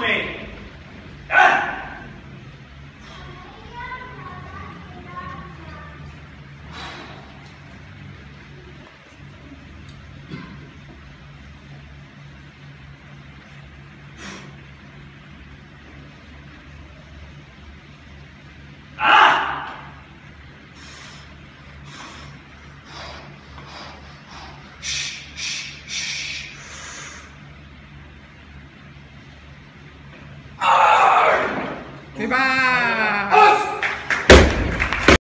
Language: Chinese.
对拜拜。